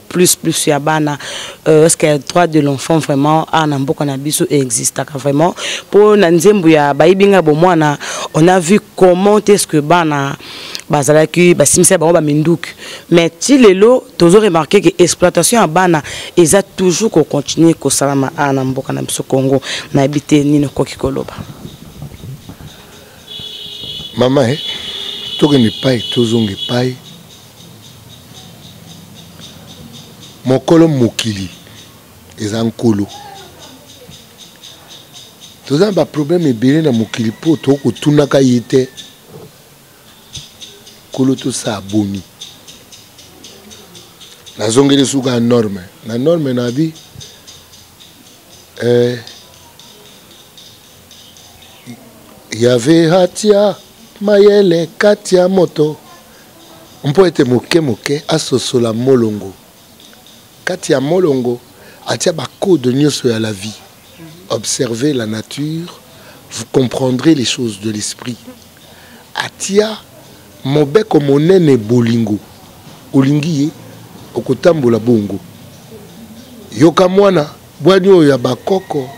plus plus ya bana euh, est-ce que droit de l'enfant vraiment a na mboka na biso existaka vraiment mpo na nzembo ya bayibi ngai bomwana on a vu comment est-ce que bana bazalaki basimbisa bango baminduki mais ti lelo tozo remarke ke exploitation ya bana eza toujours kocontinue kosalama a na mboka na biso congo nayebi te nini okoki koloba mama eh, tokende epai tozonga epai mokolo mokili eza nkolo toza na baproblème ebele na mokili mpo tokotunaka ye te nkolo tosala boni nazongeli suka norme na norme na bi eh, yave atia mayele kati ya moto mpo ete moke moke asosola molongo kati ya molongo atia bakode nyonso ya la vie observer la nature vous comprendrez les choses de l'esprit Atia mobeko monene bolingo. Olingi ye, okotambola bongo. Yoka mwana, bwani oyo ya bakoko.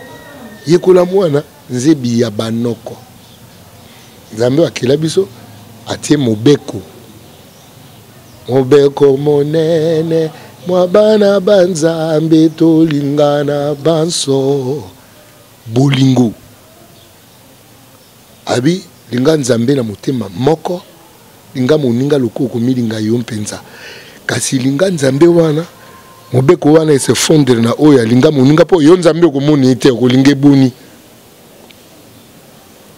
Yekola mwana, nzebi ya banoko. Nzambe oyo akela biso atie mobeko. Mobeko monene mwa bana ba Nzambe tolingana banso. Bolingo. abi linga nzambe na motema moko linga moninga lokola okomilinga yo mpenza kasi linga nzambe wana mobeko wana ese fondre na oyo alinga moninga mpo yo nzambe okomona ye te okolinga eboni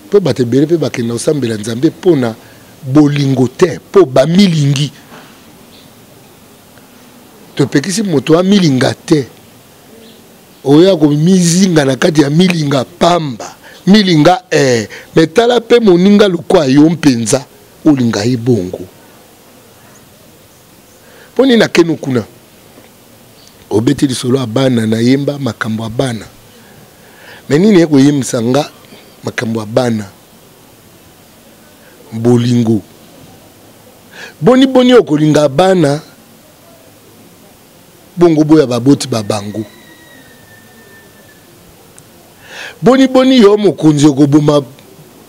mpo bato ebele mpe bakenda kosambela nzambe mpo na bolingo te mpo bamilingi topekisi moto amilinga te oya komizinga na kati ya milinga pamba milinga eh. me tala mpe moninga lokola yo mpenza olinga ye bongo mpo nini akeno kuna obeti lisolo ya bana nayemba makambo ya bana me nini ye koyembisa nga makambo ya bana bolingo boni boni okolinga bana bongo boya baboti ba bango boni boni yo mokonzi okoboma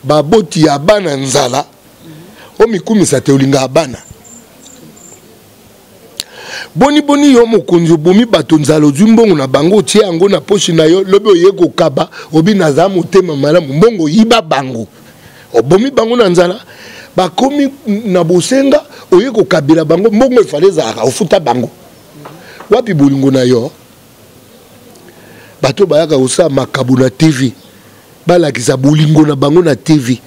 baboti ya bana nzala omikumisa te olingaka bana boni boni yo mokonzi obomi bato nzala ozwi mbongo na bango otie yango na poshi na yo lobi oye kokaba obi naza motema malamu mbongo oyiba bango obomi bango na nzala bakomi na bosenga oye kokabela bango mbongo efale ezalaka ofuta bango wapi bolingo na yo bato bayaka kosala makabo na tv balakisa bolingo na bango na tv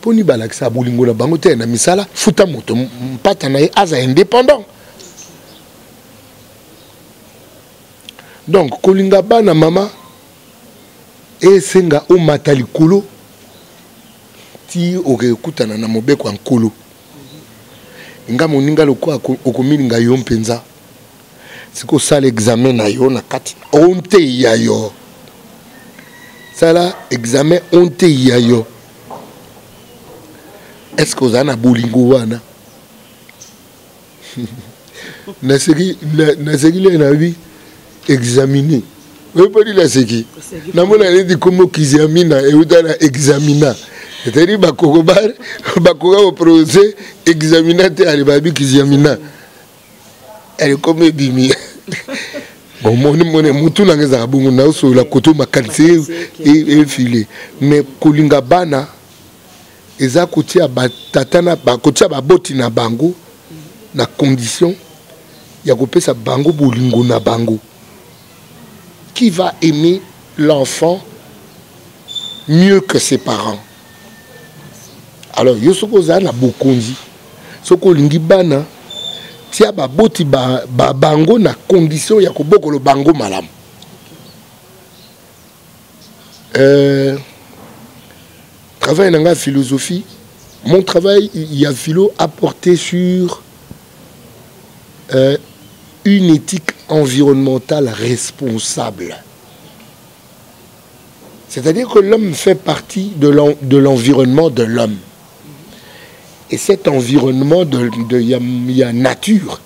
mponi balakisa bolingo na bango te na misala futa moto mpata na ye aza indépendant donc kolinga bana mama esenga omata likolo ti okekutana na mobeko ya nkolo nga moninga lokola okomilinga yo mpenza sika osala examen na yo na kati ontei ya yo sala examen ontei ya yo est ce que ozala na bolingo wana naseki naseki le na bi examine oyebi mpo nini aseki namona neti nkombo kiziamina euta na examina etali bakoko bakoka koprononce examina te ale babi kiziamina ale nkombo ebimi omoni mone mutu nanga ezalaka bongo naosolola koto makanisi efile e, e, mais kolinga bana eza kotia batata na kotia baboti na bango na condition ya kopesa bango bolingo na bango qui va aimer l'enfant mieux que ses parents alors yo soki ozala na bokonzi soki olingi bana tia baboti ba, ba bango na condition ya kobokolo bango malamu euh, travail philosophie mon travail il philo a porté sur euh, une éthique environnementale responsable c'est-à-dire que l'homme fait partie de l'environnement de l'homme Et cet environnement de, de ya, ya nature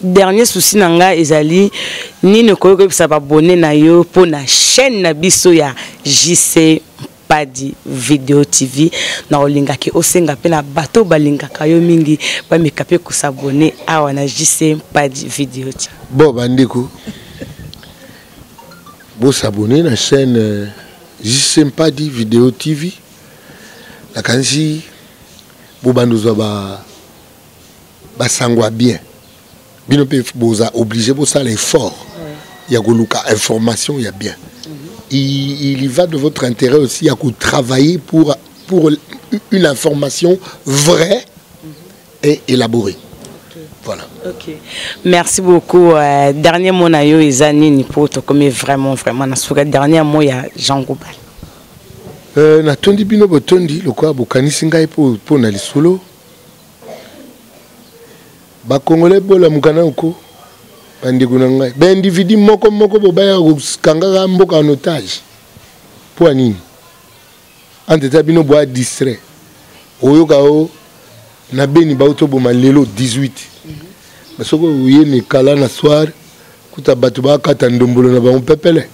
dernier souci na nga ezali nini okoki koyebisa babone na yo mpo na chaîne na biso ya jc padi video tv na olingaki osenga mpe na bato balingaka yo mingi bameka mpe kosabone awa na jc padi video tv bo bandeko bosabone na chaîne euh, jc mpadi video tv nakanisi bobanda ozwa ba basango ya bien bino mpe boza oblige bosala effort ya koluka information ya bien il, il y va de votre intérêt aussi ya kotravailler pour, pour une information vraie et élaborée voilà ok merci beaucoup euh, dernier mot na yo eza nini mpo tokomi vraiment vraiment na suka dernier mot ya jean gobal euh, natondi bino botondi lokola bokanisi ngai mpo na lisolo bakongole bolamuka na oko bandeko na ngai baindividu moko moko bobaya kokangaka mboka en otage mpo ya nini anteta bino boa distrait oyoka o na beni bauti oboma lelo 18 soki oye na ekala na soir kuta bato bakata ndombolo na bango pepele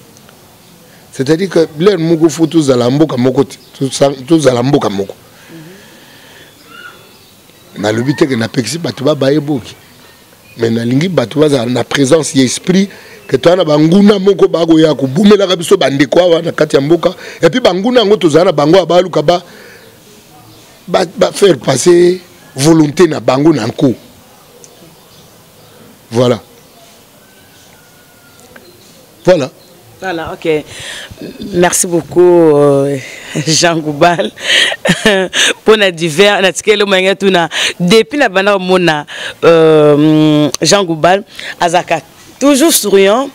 c'est-à-dire que blaire moko fo tozala mboka moko te tozala mboka moko nalobi te ke napekisi bato babaye boki mais nalingi bato bazala na présence ya esprit ke toza na banguna moko bakoya kobumelaka biso bandeko awa na kati ya mboka epuis banguna yango tozala na bango baluka ba bafaire passer volonté na bango na nko voilà voilà Voilà, ok. Merci beaucoup, euh, Jean Goubal. pour na divers na tikele moyenge tuna depuis na bana mona euh, Jean Goubal azaka toujours souriant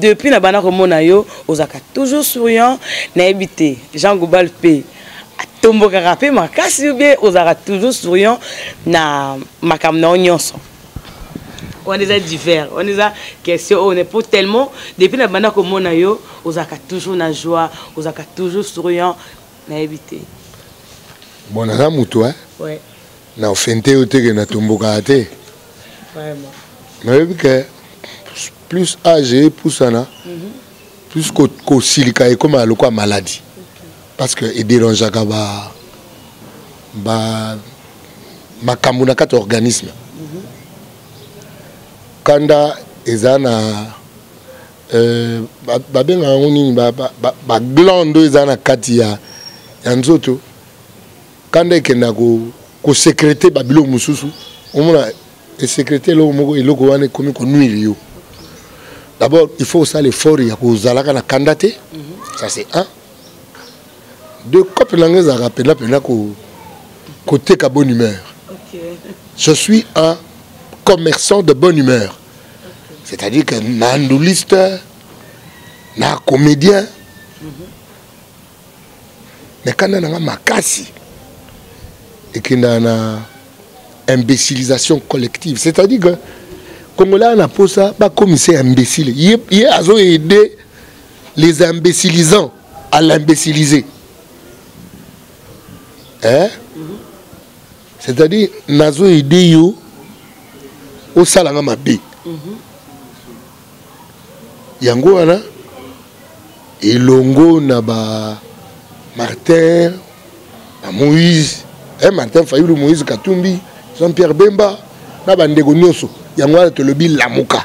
depuis na bana komona yo ozaka toujours souriant na ebité Jean Goubal pe tombokaka pe makasi ou bien ozaka toujours souriant na makambo na nyonso wana eza divers wana eza question oyo po tellement depuis na banda komona yo ozalaka toujours na joie ozalaka toujours souriant nayebi te bon naza motu e ouais. na ofente yo teke natombokaka te nayebi ke plus age epusana mm -hmm. plus kosilika ko ekoma lokola maladi parce que ederangeaka ba, ba makambo na kati ya organisme mhm. kanda eza na euh, babenga yango nini baglande oyo eza na kati ya, ya nzoto kanda ekenda kosekrete ko babiloko mosusu omona esekrete eloko moko eloko wana ekomi konuire yo d'abord il faut osala effort ya kozalaka na kanda te mhm. ça c'est un de cope na ngai ezalaka mpena mpena koteka bonne humeur je suis un commerçant de bonne humeur c'est-à-dire que na nduliste na comédien mhm. mais kanda na ngai makasi ekendaka na imbécilisation collective c'est-à-dire que congolais na posa bakomisa ya imbécile ye azoaide les imbécilisants à l'imbéciliser hein? c'est-à-dire nazo aide yo osala nga mabe yango wana elongo na ba martin ba moïse eh, martin fayulu moïse katumbi jean pierre bemba na bandeko nyonso yango wana tolobi lamuka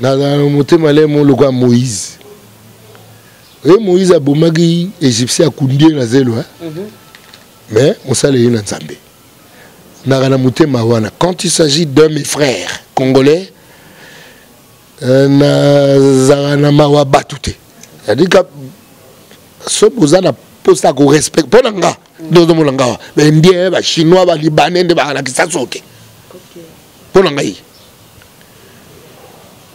nazala na motema lemo lokola moïse oye moïse abomaki égyptien akundi ye na zelo mais mhm. mosala eye na nzambe naka na motema wana quand il s'agit d'un mes frères congolais euh, nazala na mawa bato te yadika soki oza na mposa ya korespecte mpo na nga nde ozomona ngawa baindien bachinois balibane nde bakanakisa soki mpo na ngai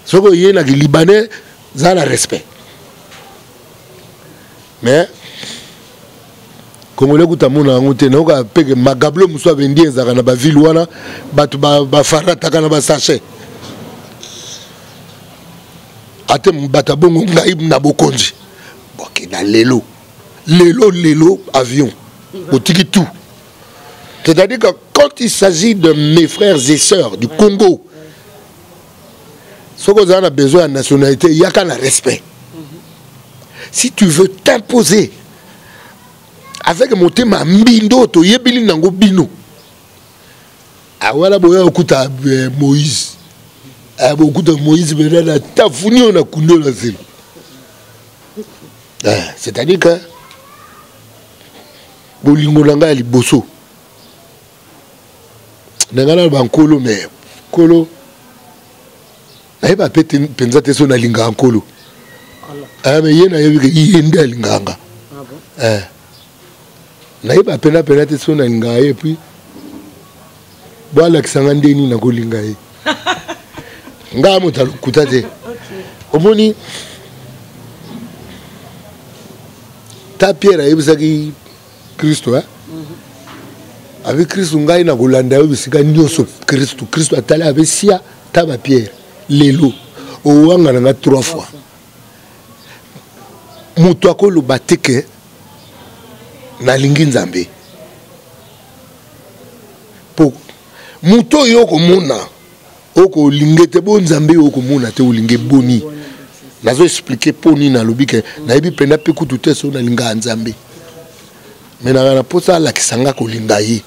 soki oye na kilibanais za na respect mais congolais kuta mona yango te nayoka peke magablo mosusu ya baindien ezalaka na bavile wana bato bafarataka na basachet ate bato ya bongo ngai na bokonzi boke na lelo lelo lelo avion otiki tout c'est-à-dire que quand il s'agit de mes frères et sœurs du congo soki ozala na besoin ya nationalité yaka na respect si tu veux t'imposer avec motema mbindo toyebili nango bino awala boya okuta eh, moïse eh, bokuta moïse mena na tafuni oyo na kundo na zelo eh, c'est-à-dire que bolingo na ngai ya liboso na ngai na bankolo me nkolo nayeba mpe mpenza te so nalingaka nkolo ah, me ye nayebi ke ye nde alingaka nga ah eh. nayeba mpenza mpenza te so nalingaka ye puis bo alakisa nga nde nini nakolinga ye ngaa moto alokuta te omoni ta pierre ayebisaki kristo eh? abi kristu ngai na kolanda yo bisika nyonso kristu kristu atali abe sia ta bapierre lelo owangana nga trois fois moto akoloba te ke nalingi nzambe po moto oyo okomona okolinge te bo nzambe oyo okomona te olinge boni nazo explike mpo nini nalobi ke nayebi mpenza mpe kutu te soki nalingaka nzambe me nanga na mposa alakisa nga kolinga ye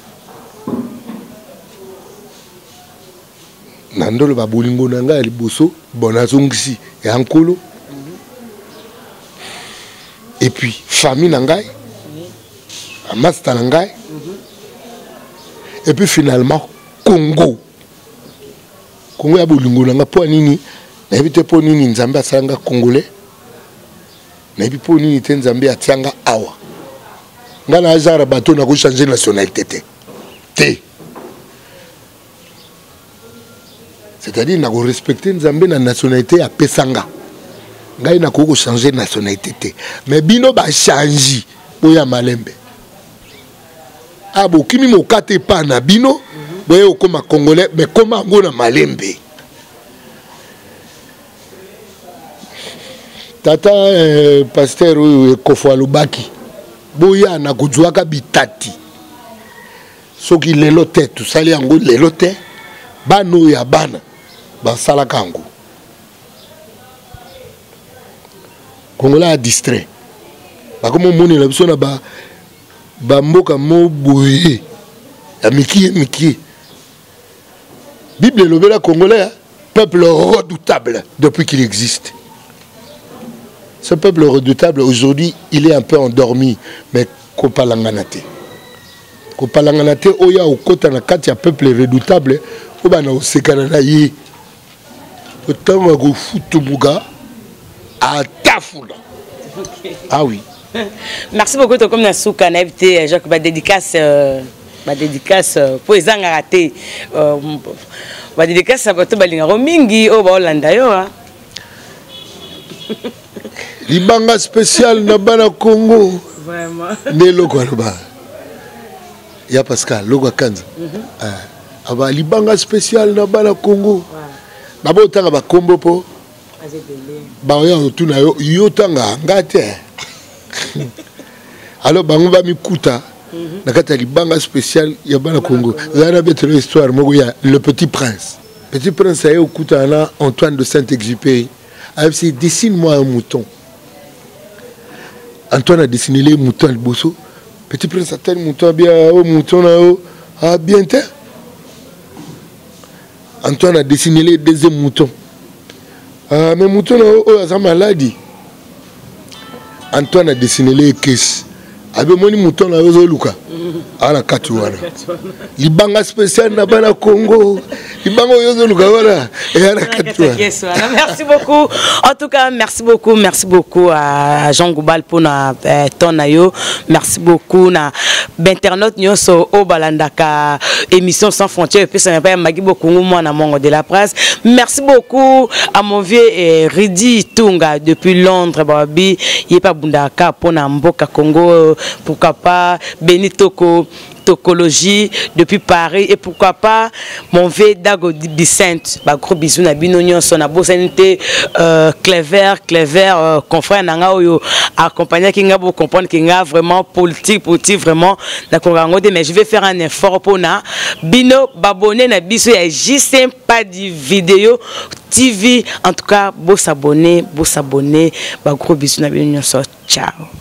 na ndolo ba bolingo na ngai ya liboso bon nazongisi ya nkolo et puis famille na ngai masta na ngai et puis finalement congo congo ya bolingo na ngai mpo ya nini nayebi te mpo nini nzambe asala ngai congolais nayebi mpo nini te nzambe atia ngai awa ngai na azara bato nakochange nationalité te te c'est-à-dire na ko respecter nzambe na nationalité apesa nga ngai nakoki kochanger nationalité te mais bino bachangi boya malembe a ah, bokimi mokate epai na bino boye okoma congolais mais koma yango na malembe tata eh, paster oyo ekofo alobaki boya na kozuaka bitati soki lelo te tosali yango lelo te bana oyo ya bana basalaka yango kongola ya distrait bakomi omonela biso na ba bamboka mo boye ya mikie mikie bible elobela congolais peuple redoutable depuis qu'il existe ce peuple redoutable aujourd'hui il est un peu endormi mais kopalangana te kopalangana te oya okota na kati ya peuple redoutable obanda kosekana na ye ntango ya kofutumuka atafula awi ah merci beaucoup tokomi na suka nayebi te jacques badédicace euh, badédicace euh, mpo ezangaka te euh, badédicace ya bato balingaka mingi oyo baolanda yo libanga spécial na bana congo nde eloko aloba ya pascal loko akanza mhm. ah, aba libanga spécial na bana congo nabo otanga bakombo mpo baoya otuna yo yo otanga nga te alo bango bamikuta mhm. na kati ya libanga spécial ya bana congo zala na betelo histoire moko ya le petit prince petit prince aye okutana na antoine de saint exupéry ayebisi dessine moi un mouton antoine adesinele ye mouton ya liboso petit prince atali mouton abia o oh, mouton na yo abien ah, te antoine adesinele ye deuxième mouton ah, mais mouton na yo oyo aza maladi antoine adesinele ekesi abi omoni moto na yo ozoluka awa na kati wana libanga spécial na bana congo libanga oyo ozoluka wana eya na kati wana merci beaucoup en tout cas merci beaucoup merci beaucoup à jean goubal mpona euh, temps na yo merci beaucoup na bainternaute nyonso oyo balandaka émission sans frontière epesana epai ya magi bokungu mwana mongo de la presse merci beaucoup à mon vieux eh, ridi tunga depuis londres babi ye mpe abundaka mpona mboka congo pourquoi pas beni toko tokologie depuis paris et pourquoi pas mon vieux dago bicente bagros bisu na bino nyonso nabosani te euh, clever clever euh, confrère na ngai oyo accompagnaki ngai bocomprendre ke ngai vraiment politique politique vraiment nakoka yango te mais je vais faire un effort mpona bino babone na biso ya jcm pas du video tv en tout cas bosabone bosabone bagros bisu na bino nyonso ciao